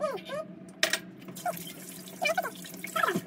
Yeah.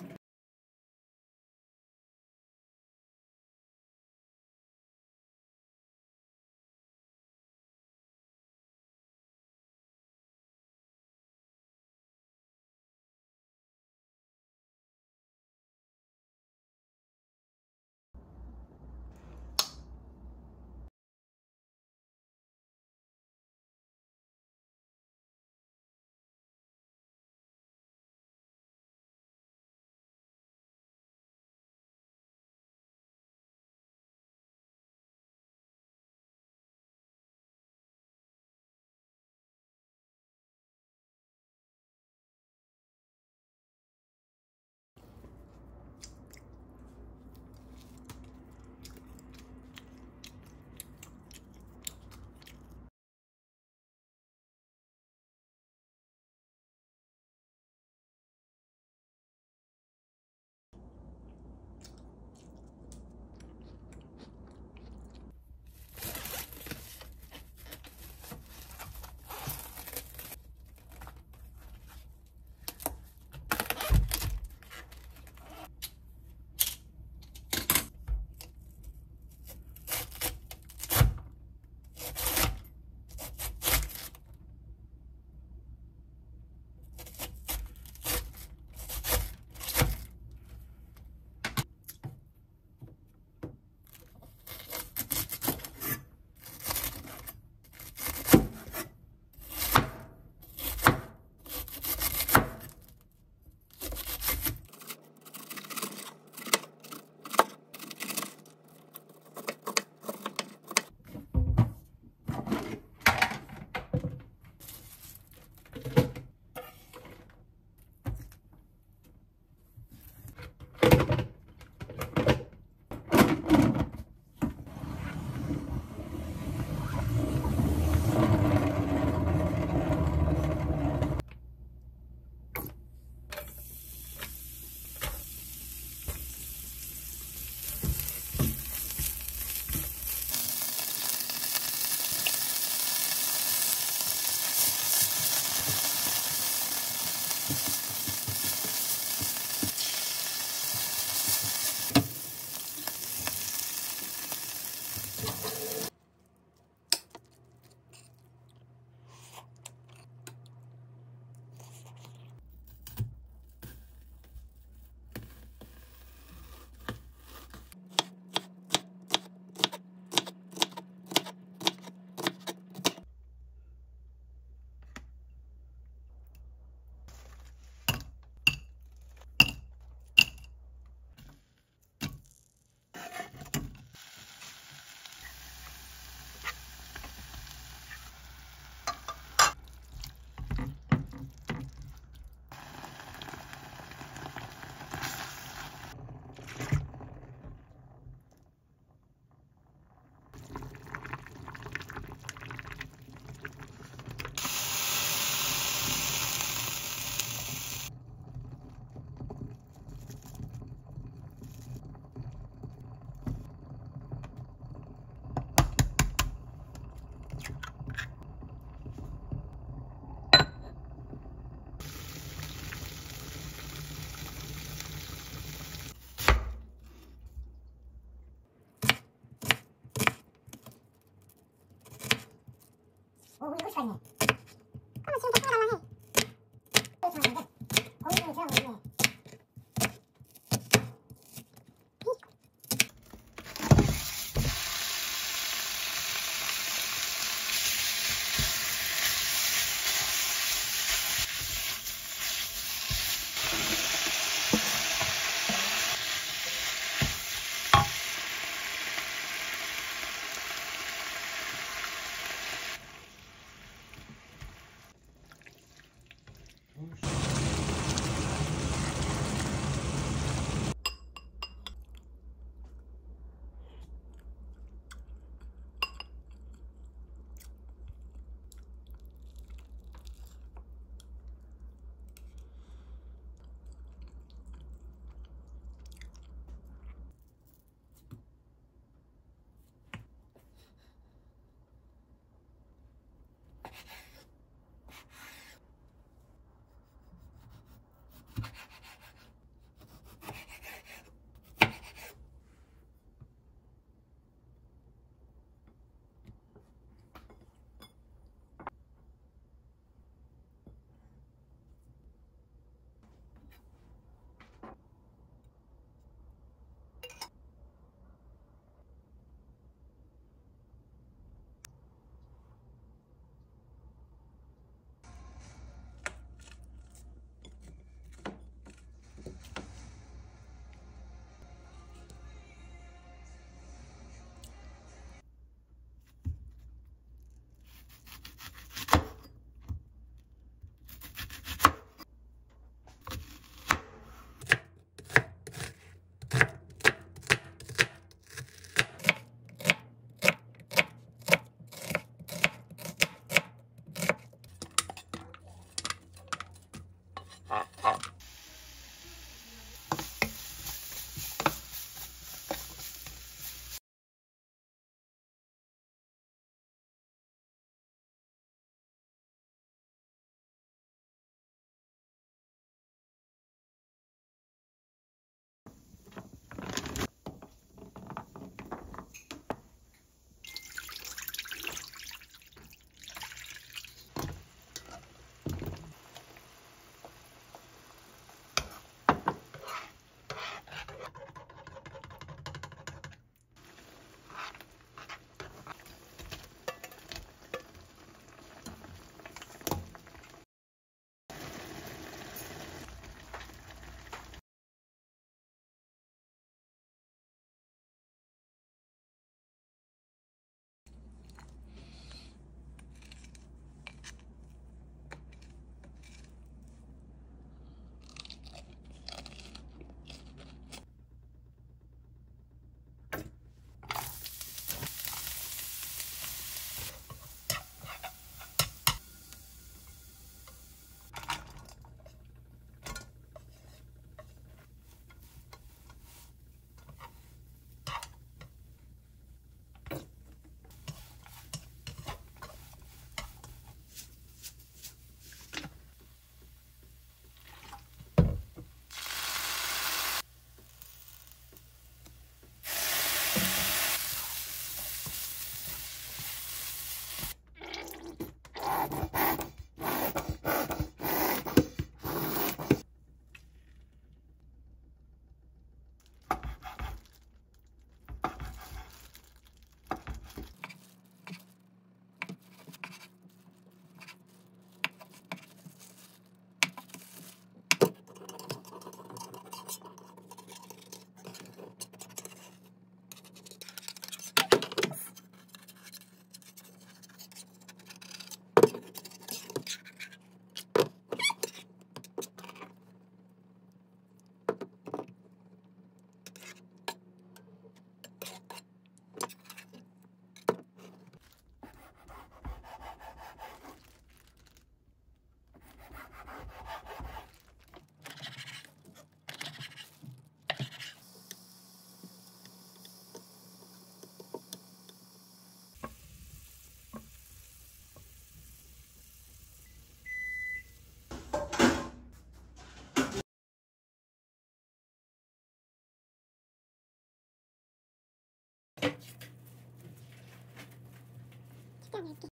숟갈부터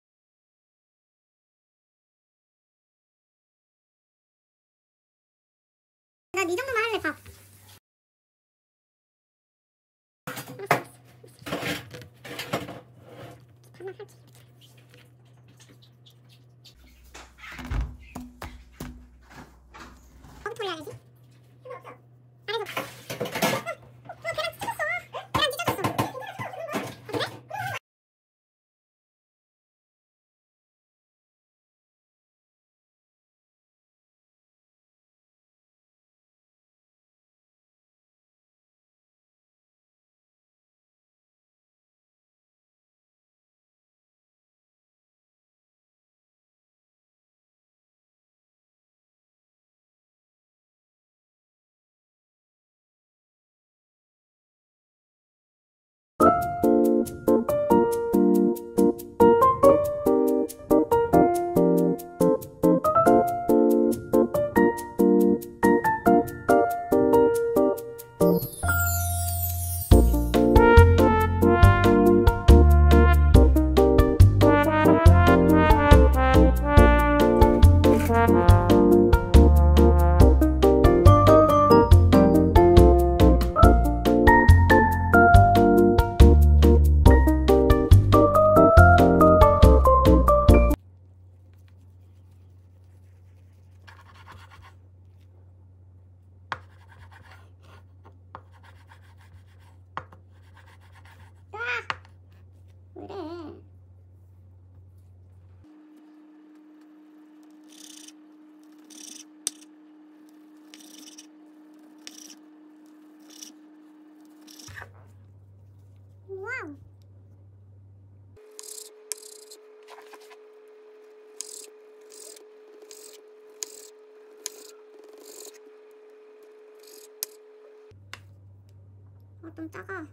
난이 네 정도만 할래 밥 밥만 할게 어떻게 하지. 어, 좀 작아.